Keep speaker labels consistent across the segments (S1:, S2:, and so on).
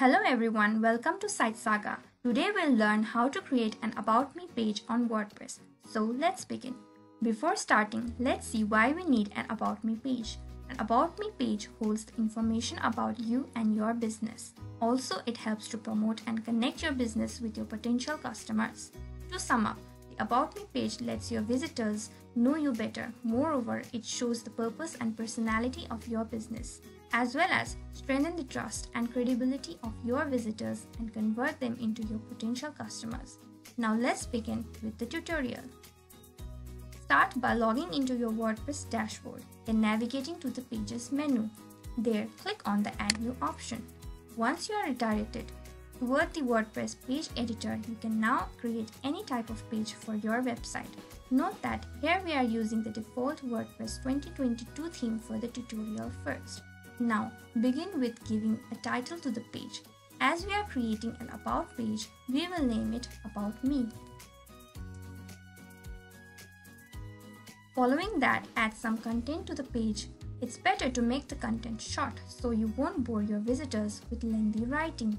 S1: Hello everyone, welcome to Site Saga. Today we'll learn how to create an About Me page on WordPress. So let's begin. Before starting, let's see why we need an About Me page. An About Me page holds the information about you and your business. Also, it helps to promote and connect your business with your potential customers. To sum up, About Me page lets your visitors know you better. Moreover, it shows the purpose and personality of your business, as well as strengthen the trust and credibility of your visitors and convert them into your potential customers. Now let's begin with the tutorial. Start by logging into your WordPress dashboard, then navigating to the Pages menu. There, click on the Add New option. Once you are redirected toward the WordPress page editor, you can now create any type of page for your website. Note that here we are using the default WordPress 2022 theme for the tutorial first. Now, begin with giving a title to the page. As we are creating an About page, we will name it About Me. Following that, add some content to the page. It's better to make the content short so you won't bore your visitors with lengthy writing.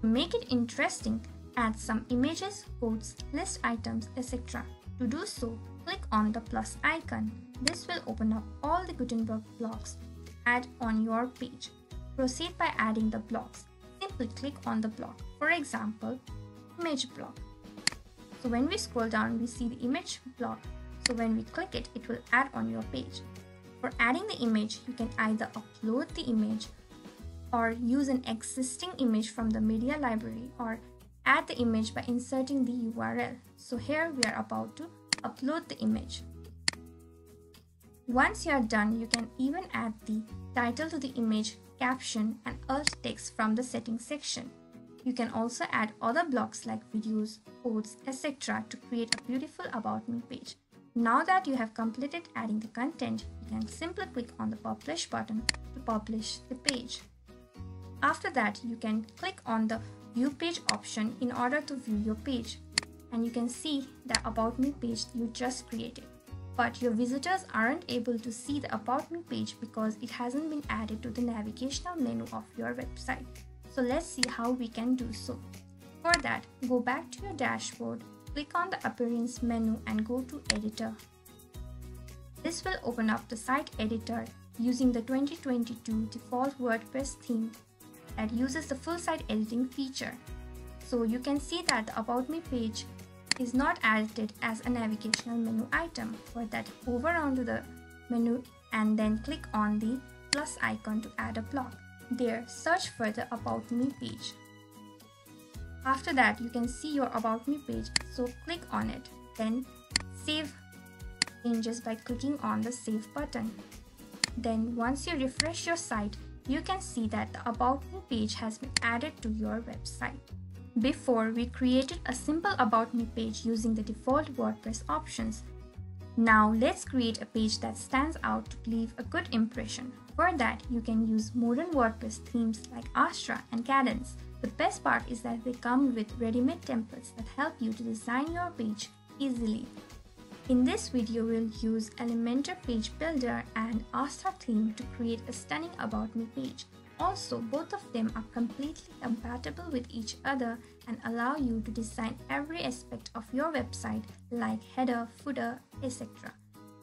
S1: To make it interesting, add some images, quotes, list items, etc. To do so, click on the plus icon. This will open up all the Gutenberg blocks add on your page. Proceed by adding the blocks. Simply click on the block. For example, image block. So when we scroll down, we see the image block. So when we click it, it will add on your page. For adding the image, you can either upload the image or use an existing image from the media library or add the image by inserting the URL. So here we are about to upload the image. Once you are done, you can even add the title to the image, caption and alt text from the settings section. You can also add other blocks like videos, quotes, etc. to create a beautiful About Me page. Now that you have completed adding the content, you can simply click on the Publish button to publish the page. After that, you can click on the View Page option in order to view your page. And you can see the About Me page you just created but your visitors aren't able to see the About Me page because it hasn't been added to the navigational menu of your website. So let's see how we can do so. For that, go back to your dashboard, click on the Appearance menu and go to Editor. This will open up the site editor using the 2022 default WordPress theme that uses the full site editing feature. So you can see that the About Me page is not added as a navigational menu item. For that, hover onto the menu and then click on the plus icon to add a block. There, search for the About Me page. After that, you can see your About Me page, so click on it. Then, save changes by clicking on the Save button. Then, once you refresh your site, you can see that the About Me page has been added to your website. Before, we created a simple About Me page using the default WordPress options. Now, let's create a page that stands out to leave a good impression. For that, you can use modern WordPress themes like Astra and Kadence. The best part is that they come with ready-made templates that help you to design your page easily. In this video, we'll use Elementor Page Builder and Astra theme to create a stunning About Me page. Also, both of them are completely compatible with each other and allow you to design every aspect of your website like header, footer, etc.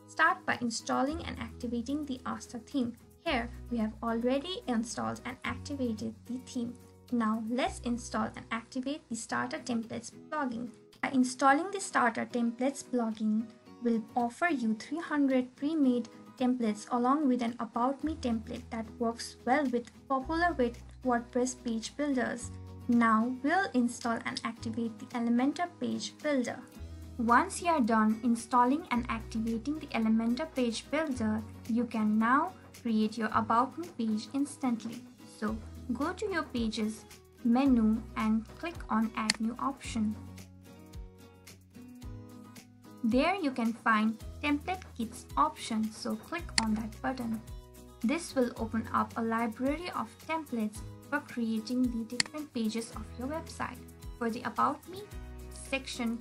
S1: Start by installing and activating the Astra theme. Here, we have already installed and activated the theme. Now, let's install and activate the Starter Templates plugin. By installing the Starter Templates plugin, will offer you 300 pre-made templates along with an About Me template that works well with popular WordPress page builders. Now we'll install and activate the Elementor Page Builder. Once you are done installing and activating the Elementor Page Builder, you can now create your About Me page instantly. So go to your Pages menu and click on Add New option. There you can find template kits option so click on that button. This will open up a library of templates for creating the different pages of your website. For the About Me section,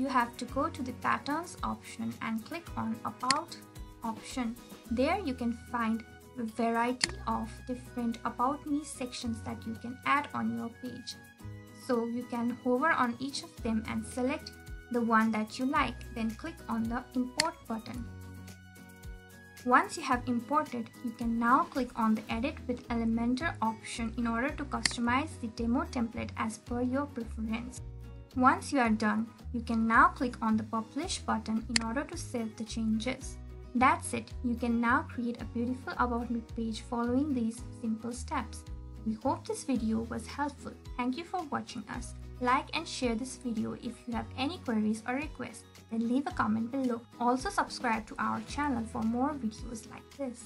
S1: you have to go to the Patterns option and click on About option. There you can find a variety of different About Me sections that you can add on your page. So you can hover on each of them and select the one that you like, then click on the import button. Once you have imported, you can now click on the edit with Elementor option in order to customize the demo template as per your preference. Once you are done, you can now click on the publish button in order to save the changes. That's it, you can now create a beautiful about me page following these simple steps. We hope this video was helpful. Thank you for watching us. Like and share this video if you have any queries or requests. Then leave a comment below. Also subscribe to our channel for more videos like this.